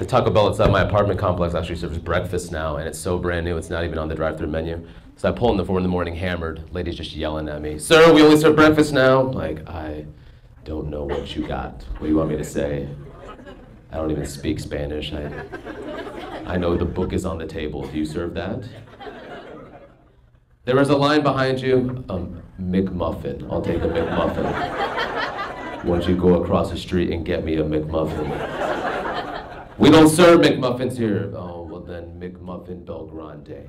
The Taco Bell outside my apartment complex actually serves breakfast now, and it's so brand new, it's not even on the drive-through menu. So I pull in the four in the morning hammered. Lady's just yelling at me, Sir, we only serve breakfast now. Like, I don't know what you got. What do you want me to say? I don't even speak Spanish. I, I know the book is on the table. Do you serve that? There is a line behind you, um, McMuffin. I'll take a McMuffin. Won't you go across the street and get me a McMuffin? We don't serve McMuffins here. Oh, well then McMuffin BellGrande.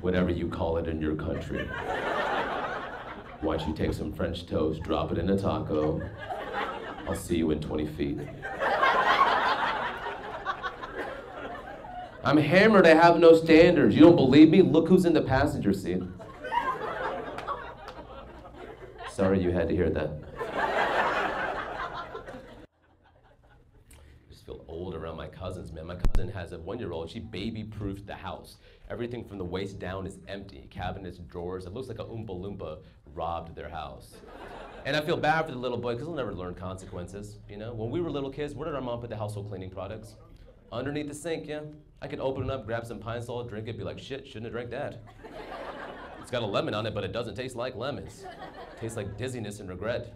Whatever you call it in your country. Why don't you take some French toast, drop it in a taco. I'll see you in 20 feet. I'm hammered, I have no standards. You don't believe me? Look who's in the passenger seat. Sorry you had to hear that. Cousins, man. My cousin has a one-year-old. She baby-proofed the house. Everything from the waist down is empty. Cabinets, drawers. It looks like a Oompa Loompa robbed their house. And I feel bad for the little boy because he'll never learn consequences. You know, when we were little kids, where did our mom put the household cleaning products? Underneath the sink, yeah. I could open it up, grab some Pine-Sol, drink it, be like, shit, shouldn't have drank that. It's got a lemon on it, but it doesn't taste like lemons. It tastes like dizziness and regret.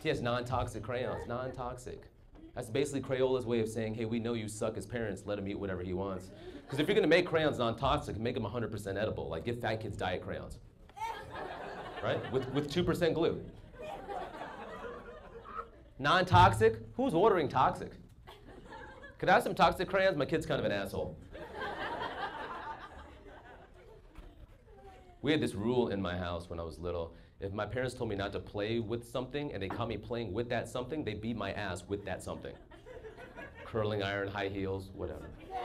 He has non-toxic crayons, non-toxic. That's basically Crayola's way of saying, hey, we know you suck as parents, let him eat whatever he wants. Because if you're gonna make crayons non-toxic, make them 100% edible. Like give fat kids diet crayons. right? With, with 2% glue. Non-toxic? Who's ordering toxic? Could I have some toxic crayons? My kid's kind of an asshole. We had this rule in my house when I was little. If my parents told me not to play with something and they caught me playing with that something, they beat my ass with that something. Curling iron, high heels, whatever.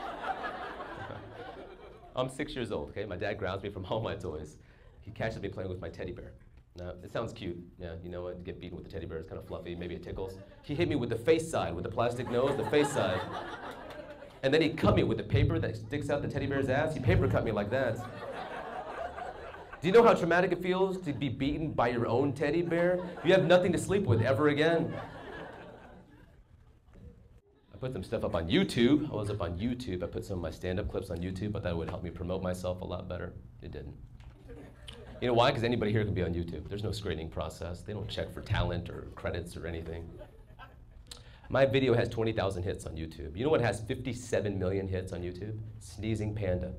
I'm six years old, okay? My dad grounds me from all my toys. He catches me playing with my teddy bear. Now, it sounds cute. Yeah, you know what? Get beaten with the teddy bear is kind of fluffy. Maybe it tickles. He hit me with the face side, with the plastic nose, the face side. And then he cut me with the paper that sticks out the teddy bear's ass. He paper cut me like that. Do you know how traumatic it feels to be beaten by your own teddy bear? You have nothing to sleep with ever again. I put some stuff up on YouTube. I was up on YouTube. I put some of my stand-up clips on YouTube. Thought it would help me promote myself a lot better. It didn't. You know why? Because anybody here can be on YouTube. There's no screening process. They don't check for talent or credits or anything. My video has 20,000 hits on YouTube. You know what has 57 million hits on YouTube? Sneezing Panda.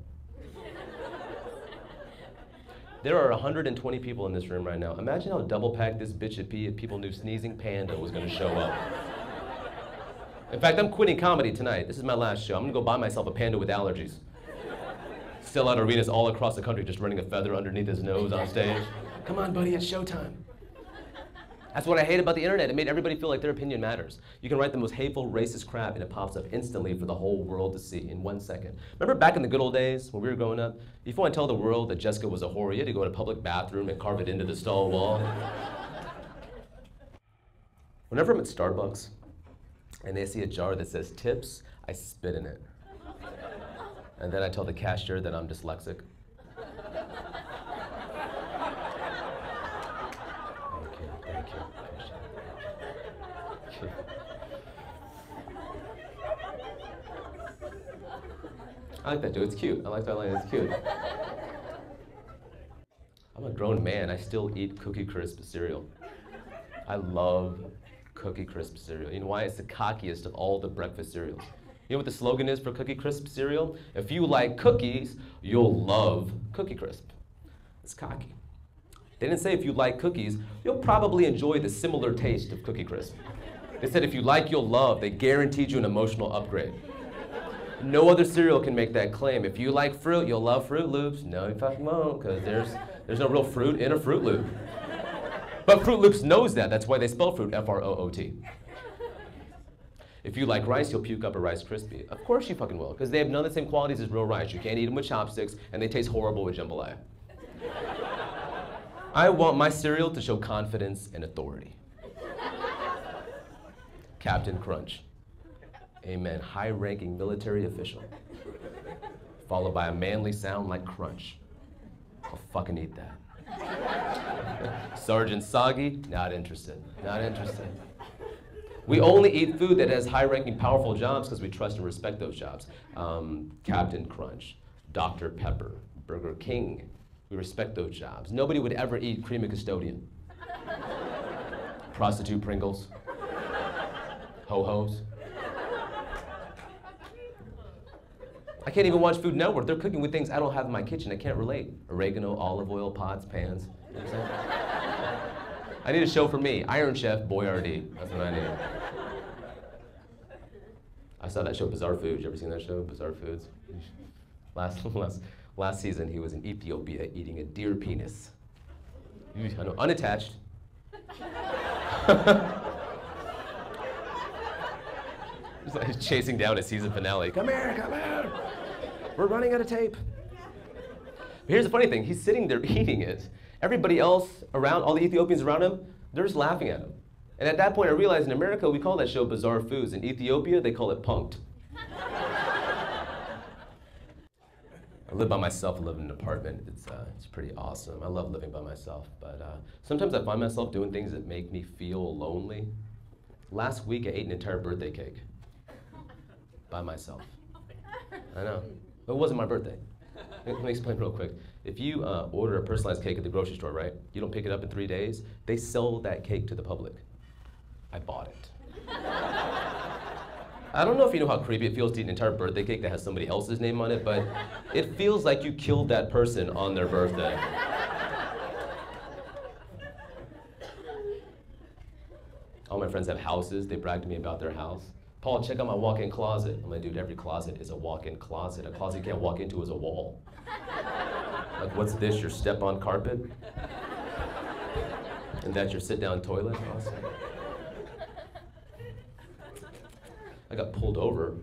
There are 120 people in this room right now. Imagine how double packed this bitch would be if people knew Sneezing Panda was gonna show up. In fact, I'm quitting comedy tonight. This is my last show. I'm gonna go buy myself a panda with allergies. Sell out arenas all across the country just running a feather underneath his nose on stage. Come on, buddy, it's showtime. That's what I hate about the internet. It made everybody feel like their opinion matters. You can write the most hateful, racist crap, and it pops up instantly for the whole world to see in one second. Remember back in the good old days when we were growing up? If you want to tell the world that Jessica was a whore, you had to go to a public bathroom and carve it into the stall wall. Whenever I'm at Starbucks and they see a jar that says tips, I spit in it. And then I tell the cashier that I'm dyslexic. I like that dude. It's cute. I like that line. It's cute. I'm a grown man. I still eat Cookie Crisp cereal. I love Cookie Crisp cereal. You know why? It's the cockiest of all the breakfast cereals. You know what the slogan is for Cookie Crisp cereal? If you like cookies, you'll love Cookie Crisp. It's cocky. They didn't say if you like cookies, you'll probably enjoy the similar taste of Cookie Crisp. They said if you like, you'll love. They guaranteed you an emotional upgrade. No other cereal can make that claim. If you like fruit, you'll love Froot Loops. No, you fucking won't, because there's, there's no real fruit in a Froot Loop. But Froot Loops knows that. That's why they spell fruit F-R-O-O-T. If you like rice, you'll puke up a Rice Krispie. Of course you fucking will, because they have none of the same qualities as real rice. You can't eat them with chopsticks, and they taste horrible with jambalaya. I want my cereal to show confidence and authority. Captain Crunch. Amen. High ranking military official. Followed by a manly sound like crunch. I'll fucking eat that. Sergeant Soggy, not interested. Not interested. We only eat food that has high ranking, powerful jobs because we trust and respect those jobs. Um, Captain Crunch, Dr. Pepper, Burger King. We respect those jobs. Nobody would ever eat cream custodian. Prostitute Pringles. Ho I can't even watch Food Network. They're cooking with things I don't have in my kitchen. I can't relate. Oregano, olive oil, pots, pans. You know I need a show for me. Iron Chef Boyardee. That's what I need. I saw that show, Bizarre Foods. You ever seen that show, Bizarre Foods? Last, last, last season, he was in Ethiopia eating a deer penis. I know, unattached. He's like chasing down a season finale. Come here, come here. We're running out of tape. But here's the funny thing he's sitting there eating it. Everybody else around, all the Ethiopians around him, they're just laughing at him. And at that point, I realized in America, we call that show Bizarre Foods. In Ethiopia, they call it Punk'd. I live by myself. I live in an apartment. It's, uh, it's pretty awesome. I love living by myself. But uh, sometimes I find myself doing things that make me feel lonely. Last week, I ate an entire birthday cake by myself. I know. But it wasn't my birthday. Let me explain real quick. If you uh, order a personalized cake at the grocery store, right? You don't pick it up in three days. They sell that cake to the public. I bought it. I don't know if you know how creepy it feels to eat an entire birthday cake that has somebody else's name on it, but it feels like you killed that person on their birthday. All my friends have houses. They brag to me about their house. Paul, check out my walk-in closet. I'm like, dude, every closet is a walk-in closet. A closet you can't walk into is a wall. like, what's this, your step-on carpet? And that's your sit-down toilet? Awesome. I got pulled over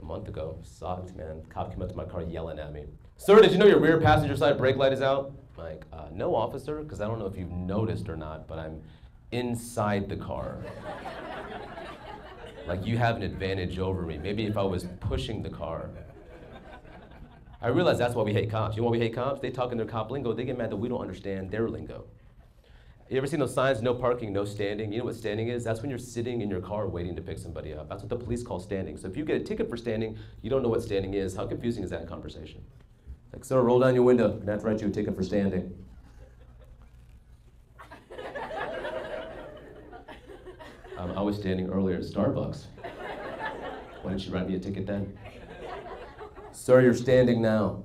a month ago. Sucked, man. Cop came up to my car yelling at me. Sir, did you know your rear passenger side brake light is out? I'm like, uh, no, officer, because I don't know if you've noticed or not, but I'm inside the car. Like you have an advantage over me. Maybe if I was pushing the car. I realize that's why we hate cops. You know why we hate cops? They talk in their cop lingo. They get mad that we don't understand their lingo. You ever seen those signs, no parking, no standing? You know what standing is? That's when you're sitting in your car waiting to pick somebody up. That's what the police call standing. So if you get a ticket for standing, you don't know what standing is. How confusing is that conversation? Like, sir, roll down your window. I'm going to write you a ticket for standing. Um, I was standing earlier at Starbucks. Why didn't you write me a ticket then? Sir, you're standing now.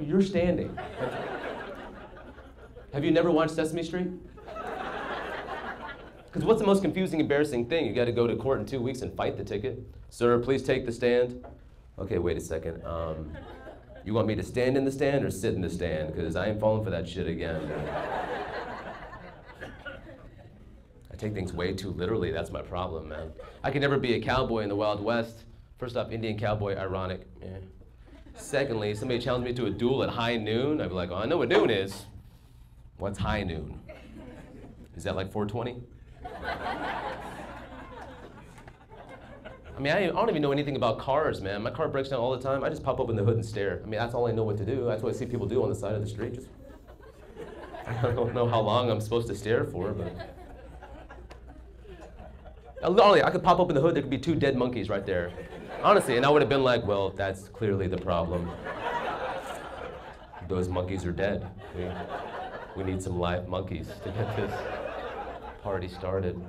You're standing. Have you never watched Sesame Street? Because what's the most confusing, embarrassing thing? You got to go to court in two weeks and fight the ticket. Sir, please take the stand. Okay, wait a second. Um, you want me to stand in the stand or sit in the stand? Because I ain't falling for that shit again take things way too literally. That's my problem, man. I could never be a cowboy in the Wild West. First off, Indian cowboy, ironic. Yeah. Secondly, somebody challenged me to a duel at high noon. I'd be like, oh, I know what noon is. What's high noon? Is that like 420? I mean, I don't even know anything about cars, man. My car breaks down all the time. I just pop open the hood and stare. I mean, that's all I know what to do. That's what I see people do on the side of the street. Just, I don't know how long I'm supposed to stare for, but. Literally, oh, I could pop open the hood, there could be two dead monkeys right there. Honestly, and I would have been like, well, that's clearly the problem. Those monkeys are dead. We, we need some live monkeys to get this party started.